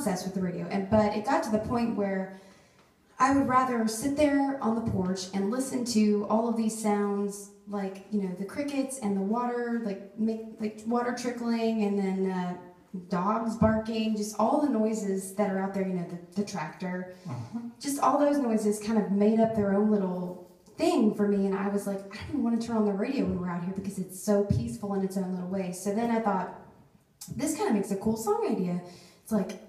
obsessed with the radio, and but it got to the point where I would rather sit there on the porch and listen to all of these sounds, like you know the crickets and the water, like make like water trickling, and then uh, dogs barking, just all the noises that are out there. You know the, the tractor, just all those noises kind of made up their own little thing for me and I was like, I don't even want to turn on the radio when we're out here because it's so peaceful in its own little way. So then I thought, this kind of makes a cool song idea. It's like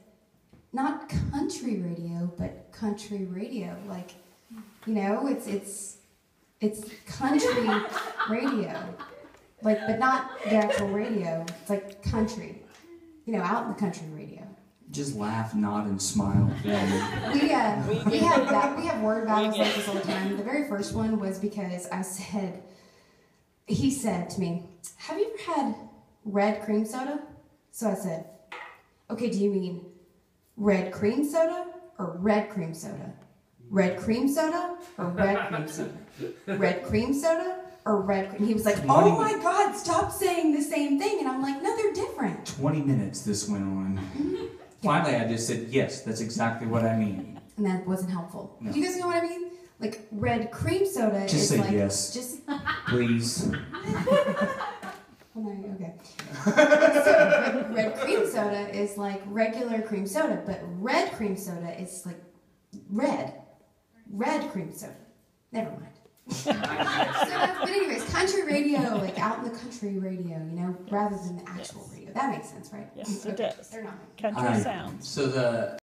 not country radio, but country radio. Like, you know, it's it's it's country radio. Like, but not the actual radio. It's like country. You know, out in the country radio. Just laugh, nod, and smile. Yeah. We uh, we have that we have word battles like this all the time. The very first one was because I said he said to me, "Have you ever had red cream soda?" So I said, "Okay, do you mean red cream soda or red cream soda? Red cream soda or red cream soda? Red cream soda or red cream?" He was like, "Oh my God, stop saying the same thing!" And I'm like, "No, they're different." 20 minutes this went on. Mm-hmm. Finally, I just said, yes, that's exactly what I mean. And that wasn't helpful. No. Do you guys know what I mean? Like red cream soda Just is say like yes. just Please. Okay. So red, red cream soda is like regular cream soda, but red cream soda is like red, red cream soda. Never mind. so, but anyways, country radio, like out in the country radio, you know, rather than the actual radio. That makes sense, right? Yes, it does. They're not. Country Alright. sounds. So the